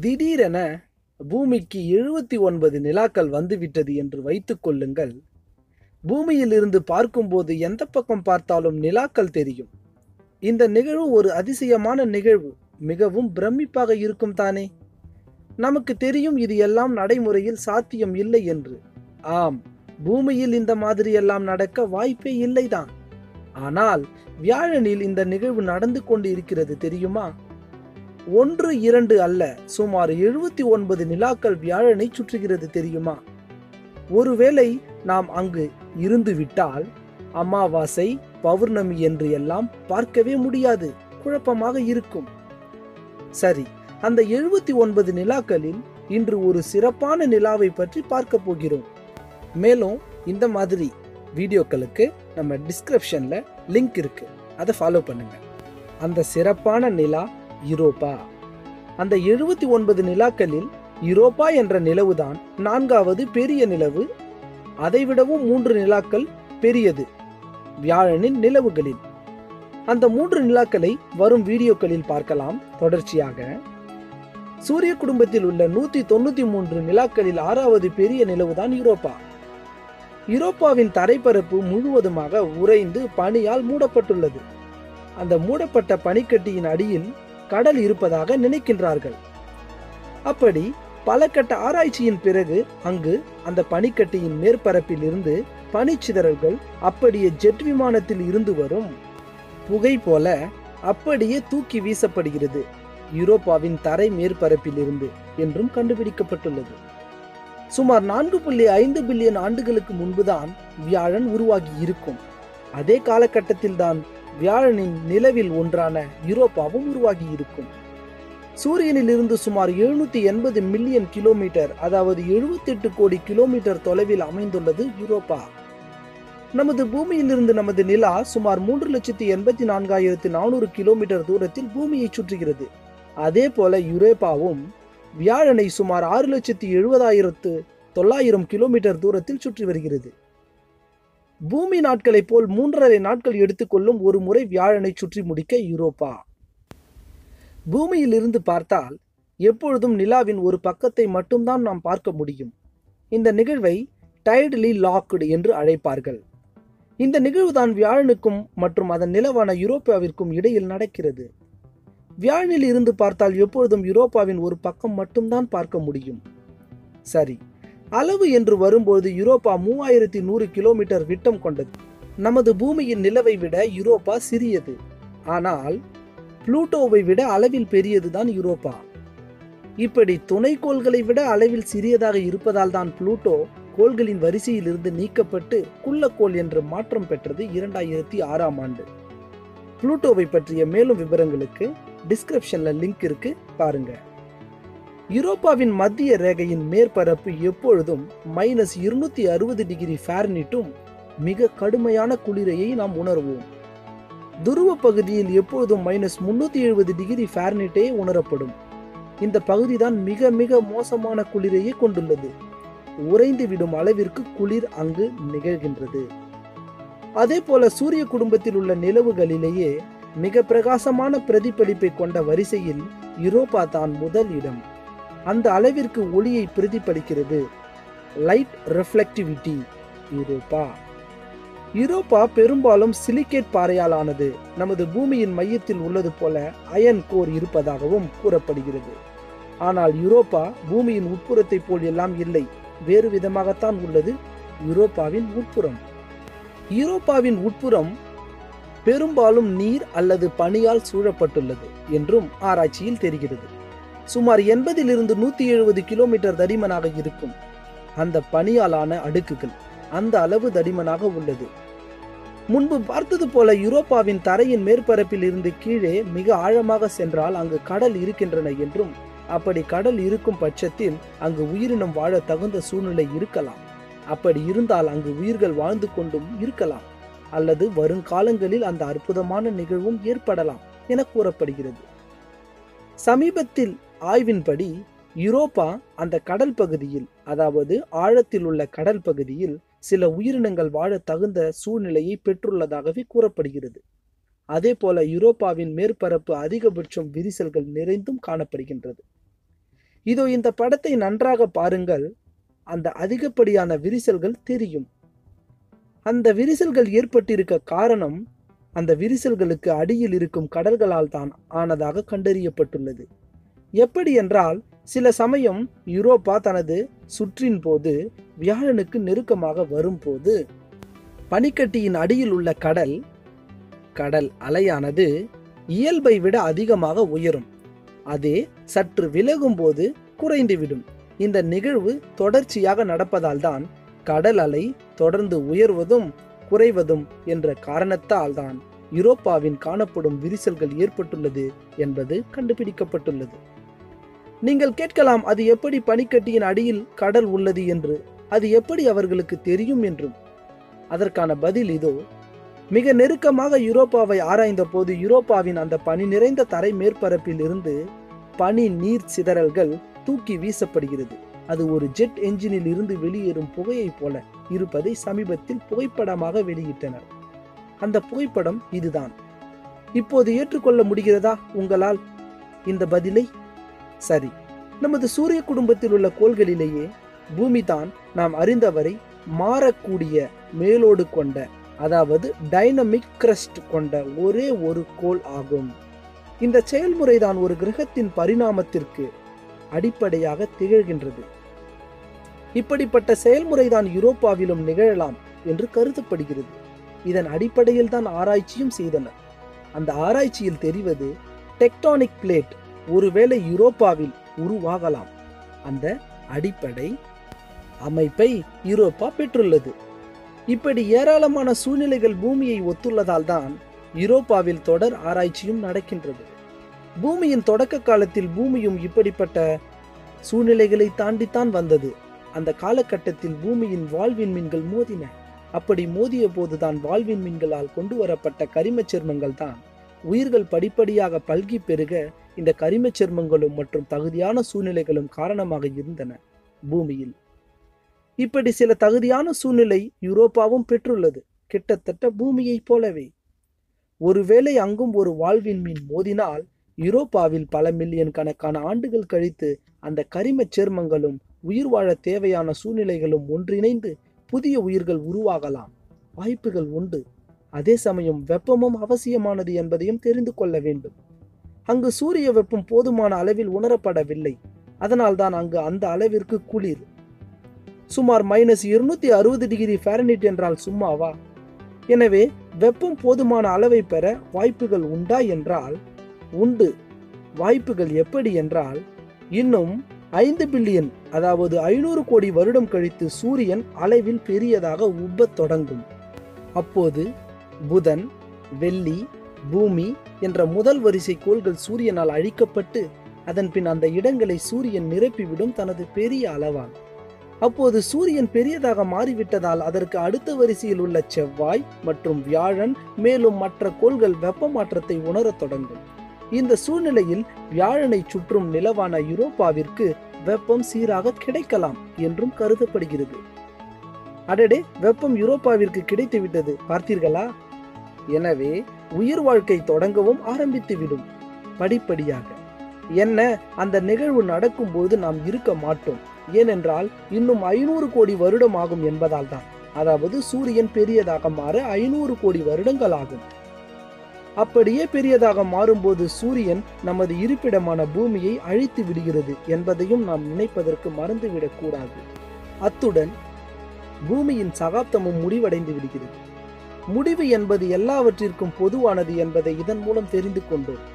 திடீரென பூமிக்கு எழுபத்தி ஒன்பது நிலாக்கள் வந்துவிட்டது என்று வைத்துக் கொள்ளுங்கள். பூமியில் இருந்து பார்க்கும்போது எந்த பக்கம் பார்த்தாலும் நிலாக்கள் தெரியும். இந்த நிகழ்வு ஒரு அதிசயமான நிகழ்வு. மிகவும் பிரமிப்பாக இருக்கும் தானே? நமக்கு தெரியும் இது எல்லாம் நடைமுறையில் சாத்தியம் இல்லை என்று. ஆம் பூமியில் இந்த மாதிரி எல்லாம் நடக்க வாய்ப்பே இல்லைதான். ஆனால் வியாழனில் இந்த நிகழ்வு நடந்து கொண்டு இருக்கிறது தெரியுமா? ஒன்று இரண்டு அல்ல சுமார் எழுபத்தி ஒன்பது நிலாக்கள் வியாழனை சுற்றுகிறது தெரியுமா? ஒருவேளை நாம் அங்கு இருந்து விட்டால் அமாவாசை பௌர்ணமி என்று எல்லாம் பார்க்கவே முடியாது குழப்பமாக இருக்கும். சரி அந்த எழுபத்தி ஒன்பது நிலாக்களில் இன்று ஒரு சிறப்பான நிலாவை பற்றி பார்க்க போகிறோம். மேலும் இந்த மாதிரி வீடியோக்களுக்கு நம்ம டிஸ்கிரிப்ஷன்ல லிங்க் இருக்கு. அதை ஃபாலோ பண்ணுங்க. அந்த சிறப்பான நிலா யூரோப்பா. அந்த எழுபத்தி ஒன்பது நிலாக்களில் யூரோப்பா என்ற நிலவுதான் நான்காவது பெரிய நிலவு. அதைவிடவும் மூன்று நிலாக்கள் பெரியது வியாழனின் நிலவுகளில். அந்த மூன்று நிலாக்களை வரும் வீடியோக்களில் பார்க்கலாம் தொடர்ச்சியாக. சூரிய குடும்பத்தில் உள்ள நூத்தி தொண்ணூத்தி மூன்று நிலாக்களில் ஆறாவது பெரிய நிலவுதான் யூரோப்பா. யூரோப்பாவின் தரைப்பரப்பு முழுவதுமாக உறைந்து பனியால் மூடப்பட்டுள்ளது. அந்த மூடப்பட்ட பனிக்கட்டியின் அடியில் கடல் இருப்பதாக நினைக்கின்றார்கள். அப்படி பல கட்ட ஆராய்ச்சியின் பிறகு அங்கு அந்த பனிக்கட்டியின் மேற்பரப்பில் இருந்து பனிச்சிதறல்கள் அப்படியே ஜெட் விமானத்தில் இருந்து வரும். புகை போல அப்படியே தூக்கி வீசப்படுகிறது. யூரோப்பாவின் தரை மேற்பரப்பில் இருந்து என்றும் கண்டுபிடிக்கப்பட்டுள்ளது. சுமார் நான்கு புள்ளி ஐந்து பில்லியன் ஆண்டுகளுக்கு முன்புதான் வியாழன் உருவாகி இருக்கும். அதே காலகட்டத்தில் தான் வியாழனின் நிலவில் ஒன்றான யூரோப்பாவும் உருவாகி இருக்கும். சூரியனில் இருந்து சுமார் எழுநூத்தி எண்பது மில்லியன் கிலோமீட்டர் அதாவது எழுபத்தெட்டு கோடி கிலோமீட்டர் தொலைவில் அமைந்துள்ளது யூரோப்பா. நமது பூமியிலிருந்து நமது நிலா சுமார் மூன்று லட்சத்தி எண்பத்தி நான்காயிரத்தி நானூறு கிலோமீட்டர் தூரத்தில் பூமியை சுற்றுகிறது. அதே போல யூரோப்பாவும் வியாழனை சுமார் ஆறு லட்சத்தி எழுபதாயிரத்து தொள்ளாயிரம் கிலோமீட்டர் தூரத்தில் சுற்றி வருகிறது. பூமி நாட்களைப் போல் மூன்றரை நாட்கள் எடுத்துக்கொள்ளும் ஒரு முறை வியாழனை சுற்றி முடிக்க யூரோப்பா. பூமியிலிருந்து பார்த்தால் எப்பொழுதும் நிலாவின் ஒரு பக்கத்தை மட்டும்தான் நாம் பார்க்க முடியும். இந்த நிகழ்வை டைட்லி லாக்டு என்று அழைப்பார்கள். இந்த நிகழ்வுதான் வியாழனுக்கும் மற்றும் அதன் நிலவான யூரோப்பாவிற்கும் இடையில் நடக்கிறது. வியாழனில் இருந்து பார்த்தால் எப்பொழுதும் யூரோப்பாவின் ஒரு பக்கம் மட்டும்தான் பார்க்க முடியும். சரி அளவு என்று வரும்போது யூரோப்பா மூவாயிரத்தி நூறு கிலோமீட்டர் விட்டம் கொண்டது. நமது பூமியின் நிலவை விட யூரோப்பா சிறியது. ஆனால் புளூட்டோவை விட அளவில் பெரியதுதான் யூரோப்பா. இப்படி துணைக்கோள்களை விட அளவில் சிறியதாக இருப்பதால் தான் புளூட்டோ கோள்களின் வரிசையில் இருந்து நீக்கப்பட்டு குள்ளக்கோள் என்று மாற்றம் பெற்றது இரண்டாயிரத்தி ஆறாம் ஆண்டு. புளூட்டோவை பற்றிய மேலும் விவரங்களுக்கு டிஸ்கிரிப்ஷனில் லிங்க் இருக்கு பாருங்கள் யூரோப்பாவின் மத்திய ரேகையின் மேற்பரப்பு எப்பொழுதும் மைனஸ் இருநூத்தி அறுபது டிகிரி ஃபேர்னிட்டும் மிக கடுமையான குளிரையை நாம் உணர்வோம். துருவ பகுதியில் எப்பொழுதும் மைனஸ் முன்னூத்தி எழுபது டிகிரி ஃபேர்னிட்டே உணரப்படும். இந்த பகுதி தான் மிக மிக மோசமான குளிரையே கொண்டுள்ளது. உறைந்து விடும் அளவிற்கு குளிர் அங்கு நிகழ்கின்றது. அதே போல சூரிய குடும்பத்தில் உள்ள நிலவுகளிலேயே மிக பிரகாசமான பிரதிபலிப்பை கொண்ட வரிசையில் யூரோப்பா தான் முதல் இடம். அந்த அளவிற்கு ஒளியை பிரதிபலிக்கிறது. லைட் ரிஃப்ளெக்டிவிட்டி யூரோப்பா யூரோப்பா பெரும்பாலும் சிலிக்கேட் பாறையால் ஆனது நமது பூமியின் மையத்தில் உள்ளது போல அயன் கோர் இருப்பதாகவும் கூறப்படுகிறது. ஆனால் யூரோப்பா பூமியின் உட்புறத்தை போல் எல்லாம் இல்லை. வேறு விதமாகத்தான் உள்ளது. யூரோப்பாவின் உட்புறம். யூரோப்பாவின் உட்புறம் பெரும்பாலும் நீர் அல்லது பனியால் சூழப்பட்டுள்ளது என்றும் ஆராய்ச்சியில் தெரிகிறது. சுமார் எண்பதிலிருந்து நூத்தி எழுபது கிலோமீட்டர் தடிமனாக இருக்கும். அந்த பனியாலான அடுக்குகள் அந்த அளவு தடிமனாக உள்ளது. முன்பு பார்த்தது போல யூரோப்பாவின் தரையின் மேற்பரப்பில் இருந்து கீழே மிக ஆழமாக சென்றால் அங்கு கடல் இருக்கின்றன என்றும் அப்படி கடல் இருக்கும் பட்சத்தில் அங்கு உயிரினம் வாழ தகுந்த சூழ்நிலை இருக்கலாம். அப்படி இருந்தால் அங்கு உயிர்கள் வாழ்ந்து கொண்டும் இருக்கலாம் அல்லது வருங்காலங்களில் அந்த அற்புதமான நிகழ்வும் ஏற்படலாம் என கூறப்படுகிறது. சமீபத்தில் ஆய்வின்படி யூரோப்பா அந்த கடல் பகுதியில் அதாவது ஆழத்தில் உள்ள கடல் பகுதியில் சில உயிரினங்கள் வாழ தகுந்த சூழ்நிலையை பெற்றுள்ளதாகவே கூறப்படுகிறது. அதே போல யூரோப்பாவின் மேற்பரப்பு அதிகபட்சம் விரிசல்கள் நிறைந்தும் காணப்படுகின்றது. இதோ இந்த படத்தை நன்றாக பாருங்கள். அந்த அதிகப்படியான விரிசல்கள் தெரியும். அந்த விரிசல்கள் ஏற்பட்டிருக்க காரணம் அந்த விரிசல்களுக்கு அடியில் இருக்கும் கடல்களால் தான் ஆனதாக கண்டறியப்பட்டுள்ளது. எப்படி என்றால் சில சமயம் யூரோப்பா தனது சுற்றின் போது வியாழனுக்கு நெருக்கமாக வரும்போது பனிக்கட்டியின் அடியில் உள்ள கடல் கடல் அலையானது இயல்பை விட அதிகமாக உயரும். அதே சற்று விலகும் போது குறைந்துவிடும். இந்த நிகழ்வு தொடர்ச்சியாக நடப்பதால் தான் கடல் அலை தொடர்ந்து உயர்வதும் குறைவதும் என்ற காரணத்தால் தான் யூரோப்பாவின் காணப்படும் விரிசல்கள் ஏற்பட்டுள்ளது என்பது கண்டுபிடிக்கப்பட்டுள்ளது. நீங்கள் கேட்கலாம் அது எப்படி பனிக்கட்டியின் அடியில் கடல் உள்ளது என்று. அது எப்படி அவர்களுக்கு தெரியும் என்றும். அதற்கான பதில் இதோ. மிக நெருக்கமாக யூரோப்பாவை ஆராய்ந்த போது யூரோப்பாவின் அந்த பனி நிறைந்த தரை மேற்பரப்பில் இருந்து பனி நீர் சிதறல்கள் தூக்கி வீசப்படுகிறது. அது ஒரு ஜெட் என்ஜினில் இருந்து வெளியேறும் புகையைப் போல இருப்பதை சமீபத்தில் புகைப்படமாக வெளியிட்டனர். அந்த புகைப்படம் இதுதான். இப்போது ஏற்றுக்கொள்ள முடிகிறதா உங்களால்? இந்த பதிலை சரி. நமது சூரிய குடும்பத்தில் உள்ள கோள்களிலேயே பூமி தான் நாம் அறிந்தவரை மாறக்கூடிய மேலோடு கொண்ட அதாவது டைனமிக் கிரஸ்ட் கொண்ட ஒரே ஒரு கோள் ஆகும். இந்த செயல்முறை தான் ஒரு கிரகத்தின் பரிணாமத்திற்கு அடிப்படையாக திகழ்கின்றது. இப்படிப்பட்ட செயல்முறை தான் யூரோப்பாவிலும் நிகழலாம் என்று கருதப்படுகிறது. இதன் அடிப்படையில் தான் ஆராய்ச்சியும் செய்தனர். அந்த ஆராய்ச்சியில் தெரிவது டெக்டானிக் பிளேட் ஒருவேளை யூரோப்பாவில் உருவாகலாம். அந்த அடிப்படை அமைப்பை யூரோப்பா பெற்றுள்ளது. இப்படி ஏராளமான சூழ்நிலைகள் பூமியை ஒத்துள்ளதால் தான் யூரோப்பாவில் தொடர் ஆராய்ச்சியும் நடக்கின்றது. பூமியின் தொடக்க காலத்தில் பூமியும் இப்படிப்பட்ட சூழ்நிலைகளை தாண்டித்தான் வந்தது. அந்த காலகட்டத்தில் பூமியின் வாழ்வின் மீன்கள் மோதின. அப்படி மோதிய போதுதான் வாழ்வின் மீன்களால் கொண்டு வரப்பட்ட கரிமச் சேர்மங்கள் தான் உயிர்கள் படிப்படியாக பல்கி பெருக இந்த கரிமச் சேர்மங்களும் மற்றும் தகுதியான சூழ்நிலைகளும் காரணமாக இருந்தன பூமியில். இப்படி சில தகுதியான சூழ்நிலை யூரோப்பாவும் பெற்றுள்ளது கிட்டத்தட்ட பூமியைப் போலவே. ஒருவேளை அங்கும் ஒரு வாழ்வின் மீன் மோதினால் யூரோப்பாவில் பல மில்லியன் கணக்கான ஆண்டுகள் கழித்து அந்த கரிமச் சேர்மங்களும் உயிர் வாழ தேவையான சூழ்நிலைகளும் ஒன்றிணைந்து புதிய உயிர்கள் உருவாகலாம். வாய்ப்புகள் உண்டு. அதே சமயம் வெப்பமும் அவசியமானது என்பதையும் தெரிந்து கொள்ள வேண்டும். அங்கு சூரிய வெப்பம் போதுமான அளவில் உணரப்படவில்லை. அதனால்தான் அங்கு அந்த அளவிற்கு குளிர். சுமார் மைனஸ் இருநூத்தி அறுபது டிகிரி ஃபாரனிட் என்றால் சும்மாவா? எனவே வெப்பம் போதுமான அளவை பெற வாய்ப்புகள் உண்டா என்றால் உண்டு. வாய்ப்புகள் எப்படி என்றால் இன்னும் ஐந்து பில்லியன் அதாவது ஐநூறு கோடி வருடம் கழித்து சூரியன் அளவில் பெரியதாக உப்பத் தொடங்கும். அப்போது புதன் வெள்ளி பூமி என்ற முதல் வரிசை கோள்கள் சூரியனால் அழிக்கப்பட்டு அதன் பின் அந்த இடங்களை சூரியன் நிரப்பிவிடும் தனது பெரிய அளவான். அப்போது சூரியன் பெரியதாக மாறிவிட்டதால் அதற்கு அடுத்த வரிசையில் உள்ள செவ்வாய் மற்றும் வியாழன் மேலும் மற்ற கோள்கள் வெப்ப மாற்றத்தை உணரத் தொடங்கும். இந்த சூழ்நிலையில் வியாழனை சுற்றும் நிலவான யூரோப்பாவிற்கு வெப்பம் சீராக கிடைக்கலாம் என்றும் கருதப்படுகிறது. அடடே வெப்பம் யூரோப்பாவிற்கு கிடைத்துவிட்டது பார்த்தீர்களா? எனவே உயிர் வாழ்க்கை தொடங்கவும் ஆரம்பித்துவிடும் படிப்படியாக. என்ன அந்த நிகழ்வு நடக்கும்போது நாம் இருக்க மாட்டோம். ஏனென்றால் இன்னும் ஐநூறு கோடி வருடம் ஆகும் என்பதால் தான். அதாவது சூரியன் பெரியதாக மாற ஐநூறு கோடி வருடங்கள் ஆகும். அப்படியே பெரியதாக மாறும்போது சூரியன் நமது இருப்பிடமான பூமியை அழித்து விடுகிறது என்பதையும் நாம் நினைப்பதற்கு மறந்துவிடக் கூடாது அத்துடன் பூமியின் சகாப்தமும் முடிவடைந்து விடுகிறது. முடிவு என்பது எல்லாவற்றிற்கும் பொதுவானது என்பதை இதன் மூலம் தெரிந்து கொண்டோம்.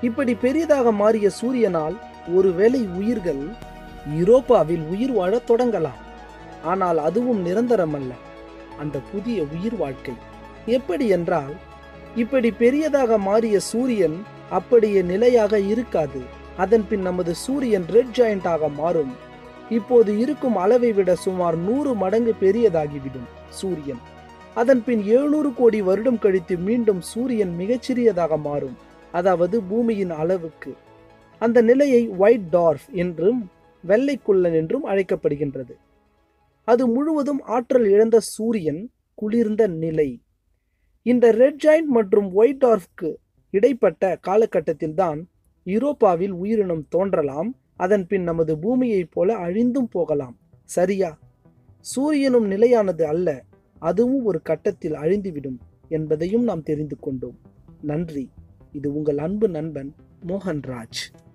இப்படி பெரியதாக மாறிய சூரியனால் ஒருவேளை உயிர்கள் யூரோப்பாவில் உயிர் வாழத் தொடங்கலாம். ஆனால் அதுவும் நிரந்தரமல்ல. அந்த புதிய உயிர் வாழ்க்கை எப்படி என்றால் இப்படி பெரியதாக மாறிய சூரியன் அப்படியே நிலையாக இருக்காது. அதன் பின் நமது சூரியன் ரெட் ஜாயிண்டாக மாறும். இப்போது இருக்கும் அளவை விட சுமார் நூறு மடங்கு பெரியதாகிவிடும் சூரியன். அதன் பின் எழுநூறு கோடி வருடம் கழித்து மீண்டும் சூரியன் மிகச்சிறியதாக மாறும் அதாவது பூமியின் அளவுக்கு. அந்த நிலையை ஒயிட் டார்ஃப் என்றும் வெள்ளைக்குள்ளன் என்றும் அழைக்கப்படுகின்றது. அது முழுவதும் ஆற்றல் இழந்த சூரியன் குளிர்ந்த நிலை. இந்த ரெட் ஜாயிண்ட் மற்றும் ஒயிட் டார்ஃப்க்கு இடைப்பட்ட காலகட்டத்தில்தான் யூரோப்பாவில் உயிரினம் தோன்றலாம் அதன் பின் நமது பூமியைப் போல அழிந்தும் போகலாம். சரியா? சூரியனும் நிலையானது அல்ல. அதுவும் ஒரு கட்டத்தில் அழிந்துவிடும் என்பதையும் நாம் தெரிந்து கொண்டோம். நன்றி. இது உங்கள் அன்பு நண்பன் மோகன்ராஜ்.